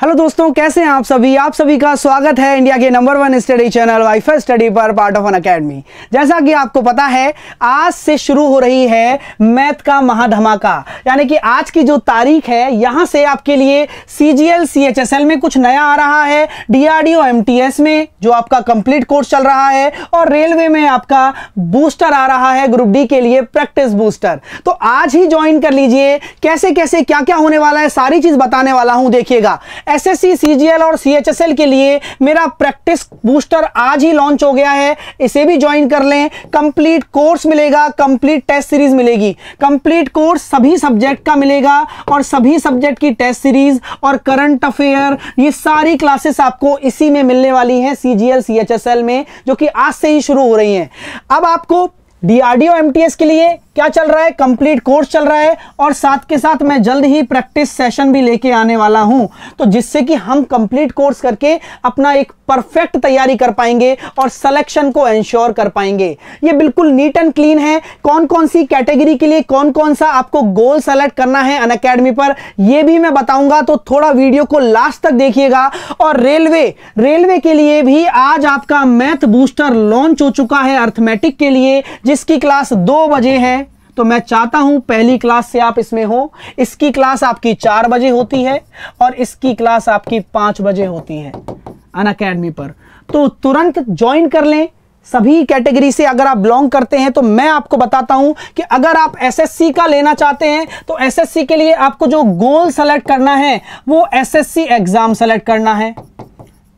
Hello दोस्तों, कैसे हैं आप सभी? आप सभी का स्वागत है इंडिया के number one study channel wifi study पर, पार्ट ऑफ़ एन अकेडमी। जैसा कि आपको पता है, आज से शुरू हो रही है मैथ का महाधमाका। यानी कि आज की जो तारीख है, यहाँ से आपके लिए सीजीएल सीएचएसएल में कुछ नया आ रहा है डीआरडीओ एमटीएस में, जो आपका कंप्लीट कोर्स चल रहा है, और रेलवे में आपका बूस्टर आ रहा है ग्रुप डी के लिए प्रैक्टिस बूस्टर तो आज ही ज्वाइन कर लीजिए। कैसे कैसे क्या क्या होने वाला है, सारी चीज़ बताने वाला हूँ, देखिएगा। एसएससी सीजीएल और सीएचएसएल के लिए मेरा प्रैक्टिस बूस्टर आज ही लॉन्च हो गया है। इसे भी ज्वाइन कर लें। कंप्लीट कोर्स मिलेगा कंप्लीट टेस्ट सीरीज़ मिलेगी। कंप्लीट कोर्स सभी सब्जेक्ट का मिलेगा और सभी सब्जेक्ट की टेस्ट सीरीज़ और करंट अफेयर ये सारी क्लासेस आपको इसी में मिलने वाली हैं सीजीएल सीएचएसएल में, जो कि आज से ही शुरू हो रही हैं। अब आपको डीआरडीओ एमटीएस के लिए क्या चल रहा है? कंप्लीट कोर्स चल रहा है और साथ के साथ मैं जल्द ही प्रैक्टिस सेशन भी लेके आने वाला हूँ। तो जिससे कि हम कंप्लीट कोर्स करके अपना एक परफेक्ट तैयारी कर पाएँगे और सिलेक्शन को एंश्योर कर पाएँगे। ये बिल्कुल नीट एंड क्लीन है। कौन कौन सी कैटेगरी के लिए कौन कौन सा आपको गोल सेलेक्ट करना है अन अकेडमी पर यह भी मैं बताऊँगा। तो थोड़ा वीडियो को लास्ट तक देखिएगा। और रेलवे रेलवे के लिए भी आज आपका मैथ बूस्टर लॉन्च हो चुका है अर्थमेटिक के लिए, जिसकी क्लास दो बजे है। तो मैं चाहता हूँ पहली क्लास से आप इसमें हो। इसकी क्लास आपकी चार बजे होती है और इसकी क्लास आपकी पाँच बजे होती है अन अकेडमी पर। तो तुरंत ज्वाइन कर लें। सभी कैटेगरी से अगर आप बिलोंग करते हैं तो मैं आपको बताता हूँ कि अगर आप एसएससी का लेना चाहते हैं तो एसएससी के लिए आपको जो गोल सेलेक्ट करना है, वो एसएससी एग्ज़ाम सेलेक्ट करना है।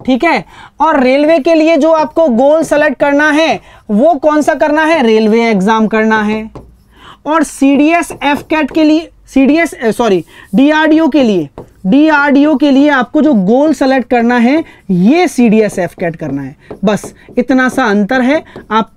ठीक है? और रेलवे के लिए जो आपको गोल सेलेक्ट करना है, वो कौन सा करना है? रेलवे एग्ज़ाम करना है। और C D S AFCAT के लिए C D S sorry D R D O के लिए डी आर डी ओ के लिए आपको जो गोल सेलेक्ट करना है, ये C D S AFCAT करना है। बस, इतना सा अंतर है। आप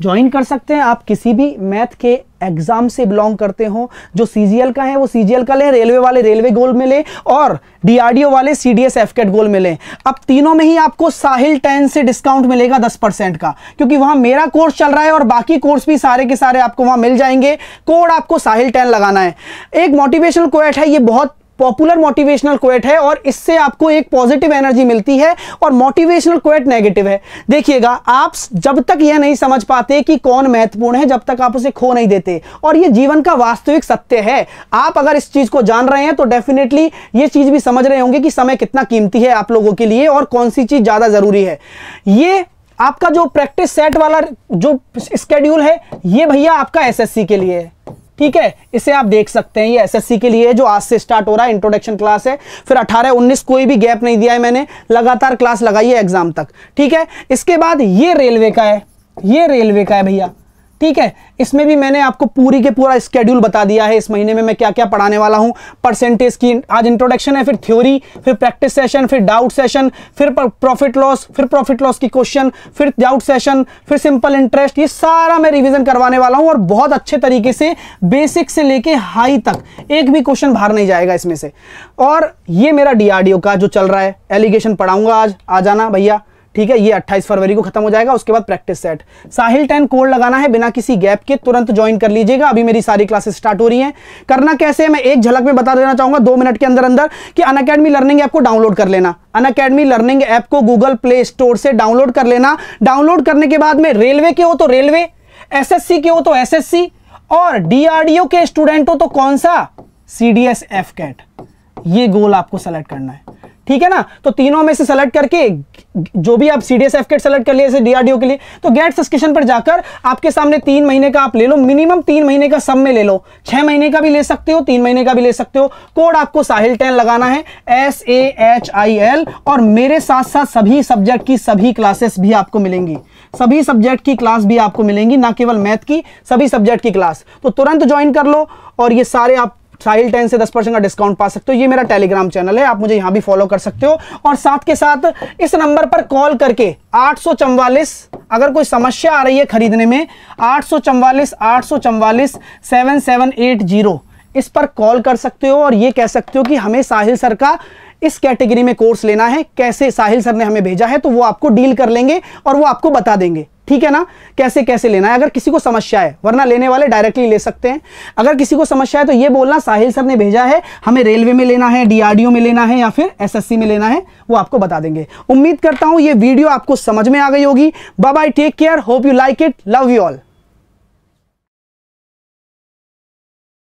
ज्वाइन कर सकते हैं। आप किसी भी मैथ के एग्ज़ाम से बिलोंग करते हो, जो सीजीएल का है, वो सीजीएल का ले, रेलवे वाले रेलवे गोल में ले और डीआरडीओ वाले सीडीएस एफकेट गोल में ले। अब तीनों में ही आपको साहिल टेन से डिस्काउंट मिलेगा दस परसेंट का, क्योंकि वहाँ मेरा कोर्स चल रहा है और बाकी कोर्स भी सारे के सारे आपको वहाँ मिल जाएँगे। कोड आपको साहिल टेन लगाना है। एक मोटिवेशनल कोएट है, ये बहुत पॉपुलर मोटिवेशनल क्वेट है और इससे आपको एक पॉजिटिव एनर्जी मिलती है और मोटिवेशनल क्वेट नेगेटिव है। देखिएगा, आप जब तक यह नहीं समझ पाते कि कौन महत्वपूर्ण है, जब तक आप उसे खो नहीं देते। और यह जीवन का वास्तविक सत्य है। आप अगर इस चीज़ को जान रहे हैं तो डेफिनेटली ये चीज़ भी समझ रहे होंगे कि समय कितना कीमती है आप लोगों के लिए और कौन सी चीज़ ज़्यादा ज़रूरी है। ये आपका जो प्रैक्टिस सेट वाला जो स्केड्यूल है, ये भैया आपका एसएससी के लिए है। ठीक है, इसे आप देख सकते हैं, ये एसएससी के लिए जो आज से स्टार्ट हो रहा है इंट्रोडक्शन क्लास है। फिर 18 19 कोई भी गैप नहीं दिया है मैंने, लगातार क्लास लगाई है एग्ज़ाम तक, ठीक है? इसके बाद ये रेलवे का है, ये रेलवे का है भैया। ठीक है? इसमें भी मैंने आपको पूरी के पूरा स्केड्यूल बता दिया है। इस महीने में मैं क्या क्या पढ़ाने वाला हूँ परसेंटेज की आज इंट्रोडक्शन है, फिर थ्योरी फिर प्रैक्टिस सेशन फिर डाउट सेशन फिर प्रॉफिट लॉस फिर प्रॉफिट लॉस की क्वेश्चन फिर डाउट सेशन फिर सिंपल इंटरेस्ट ये सारा मैं रिविजन करवाने वाला हूँ और बहुत अच्छे तरीके से बेसिक से लेके हाई तक, एक भी क्वेश्चन बाहर नहीं जाएगा इसमें से। और ये मेरा डीआरडीओ का जो चल रहा है एलिगेशन पढ़ाऊँगा आज, आ जाना भैया। ठीक है, ये 28 फरवरी को खत्म हो जाएगा, उसके बाद practice set Sahil ten code लगाना है, बिना किसी गैप के तुरंत ज्वाइन कर लीजिएगा। अभी मेरी सारी क्लासेस स्टार्ट हो रही हैं। करना कैसे है, मैं एक झलक में बता देना चाहूँगा दो मिनट के अंदर अंदर कि अन अकेडमी लर्निंग ऐप को डाउनलोड कर लेना। अन अकेडमी लर्निंग ऐप को गूगल प्ले स्टोर से डाउनलोड कर लेना। डाउनलोड करने के बाद में रेलवे के हो तो रेलवे एसएससी के हो तो एसएससी और डीआरडीओ के स्टूडेंट हो तो कौन सा? C D S AFCAT ये गोल आपको सेलेक्ट करना है। ठीक है ना? तो तीनों में से सेलेक्ट करके, जो भी आप C D S F select कर लिए डीआरडीओ के लिए तो गेट सब्सक्रिप्शन पर जाकर आपके सामने तीन महीने का आप ले लो मिनिमम तीन महीने का सब में ले लो। छह महीने का भी ले सकते हो, तीन महीने का भी ले सकते हो। कोड आपको साहिल टेन लगाना है S A H I L और मेरे साथ साथ सभी सब्जेक्ट की सभी क्लासेस भी आपको मिलेंगी। सभी सब्जेक्ट की क्लास भी आपको मिलेंगी, ना केवल मैथ की, सभी सब्जेक्ट की क्लास तो तुरंत ज्वाइन कर लो, और ये सारे आप साहिल टेन से दस परसेंट का डिस्काउंट पा सकते हो। ये मेरा टेलीग्राम चैनल है, आप मुझे यहाँ भी फॉलो कर सकते हो। और साथ के साथ इस नंबर पर कॉल करके आठ सौ चौवालीस, अगर कोई समस्या आ रही है खरीदने में, आठ सौ इस पर कॉल कर सकते हो। और ये कह सकते हो कि हमें साहिल सर का इस कैटेगरी में कोर्स लेना है। कैसे साहिल सर ने हमें भेजा है तो वो आपको डील कर लेंगे और वो आपको बता देंगे। ठीक है ना? कैसे कैसे लेना है? अगर किसी को समस्या है, वरना लेने वाले डायरेक्टली ले सकते हैं। अगर किसी को समस्या है तो ये बोलना, साहिल सर ने भेजा है, हमें रेलवे में लेना है डीआरडीओ में लेना है या फिर एसएससी में लेना है, वो आपको बता देंगे। उम्मीद करता हूँ ये वीडियो आपको समझ में आ गई होगी। Bye bye take care hope you like it love you all